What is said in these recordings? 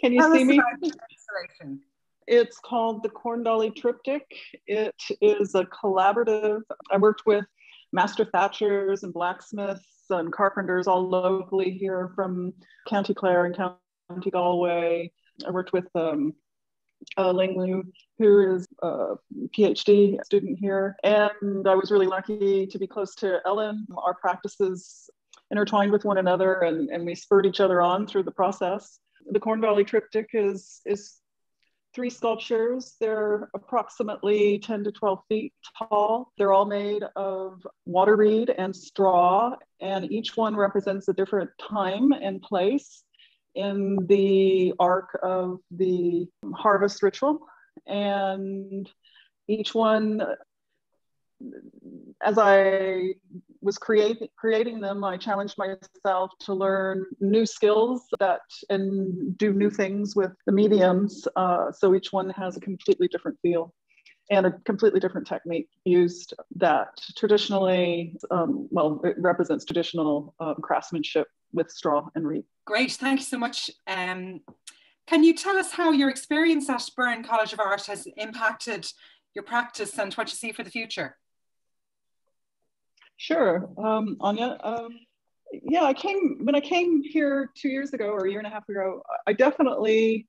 Can you Tell see me? It's called the Corn Dolly Triptych. It is a collaborative. I worked with master thatchers and blacksmiths and carpenters all locally here from County Clare and County Galway. I worked with um, uh, Ling Liu, who is a PhD student here. And I was really lucky to be close to Ellen. Our practices intertwined with one another and, and we spurred each other on through the process. The Corn Dolly Triptych is, is three sculptures. They're approximately 10 to 12 feet tall. They're all made of water reed and straw, and each one represents a different time and place in the arc of the harvest ritual. And each one, as I was create, creating them, I challenged myself to learn new skills that and do new things with the mediums. Uh, so each one has a completely different feel and a completely different technique used that traditionally, um, well, it represents traditional um, craftsmanship with straw and reed. Great, thank you so much. Um, can you tell us how your experience at Burren College of Art has impacted your practice and what you see for the future? Sure, um, Aine. Um, yeah, I came when I came here two years ago or a year and a half ago. I definitely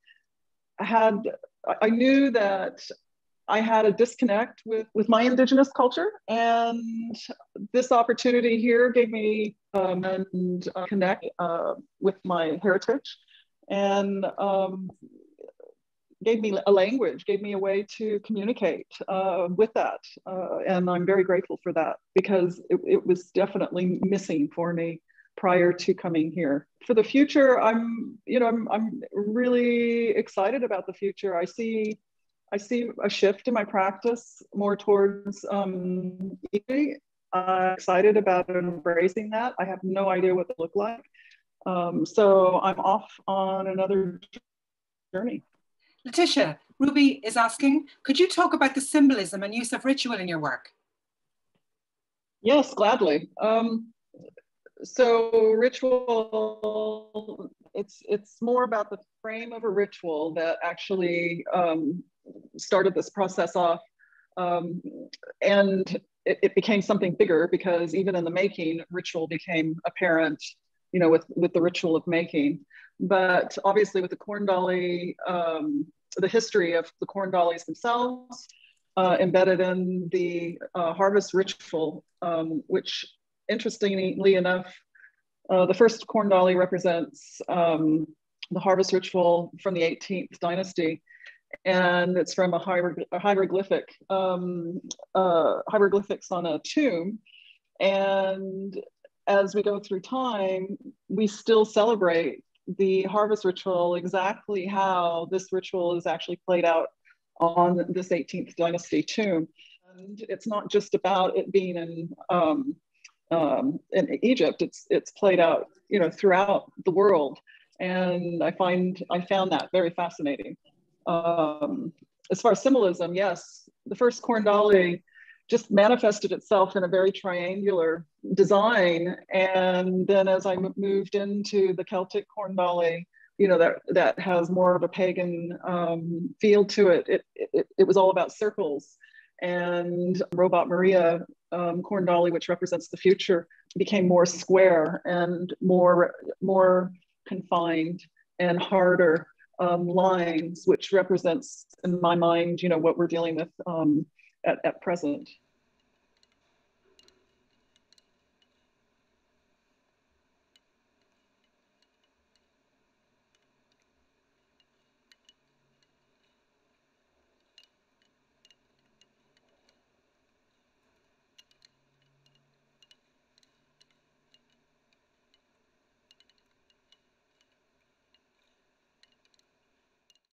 had. I knew that I had a disconnect with with my indigenous culture, and this opportunity here gave me um, and uh, connect uh, with my heritage, and um, gave me a language, gave me a way to communicate uh, with that. Uh, and I'm very grateful for that because it, it, was definitely missing for me prior to coming here. For the future, I'm, you know, I'm, I'm really excited about the future. I see, I see a shift in my practice more towards um, I'm excited about embracing that. I have no idea what they look like. Um, so I'm off on another journey. Letitia, Ruby is asking, could you talk about the symbolism and use of ritual in your work? Yes, gladly. Um, so ritual, it's, it's more about the frame of a ritual that actually um, started this process off. Um, and it, it, became something bigger because even in the making, ritual became apparent, you know, with, with the ritual of making. But obviously with the corn dolly, um, the history of the corn dollies themselves, uh, embedded in the uh, harvest ritual, um, which interestingly enough, uh, the first corn dolly represents um, the harvest ritual from the 18th dynasty. And it's from a, a hieroglyphic um, uh, hieroglyphics on a tomb. And as we go through time, we still celebrate the harvest ritual exactly how this ritual is actually played out on this 18th dynasty tomb. And it's not just about it being in, um, um, in Egypt, it's, it's played out you know, throughout the world. And I find I found that very fascinating. Um, as far as symbolism, yes, the first corn dolly just manifested itself in a very triangular design. And then as I moved into the Celtic corn dolly, you know, that, that has more of a pagan um, feel to it. It, it. it was all about circles. And Robot Maria um, corn dolly, which represents the future, became more square and more, more confined and harder um, lines, which represents, in my mind, you know, what we're dealing with um, at, at present.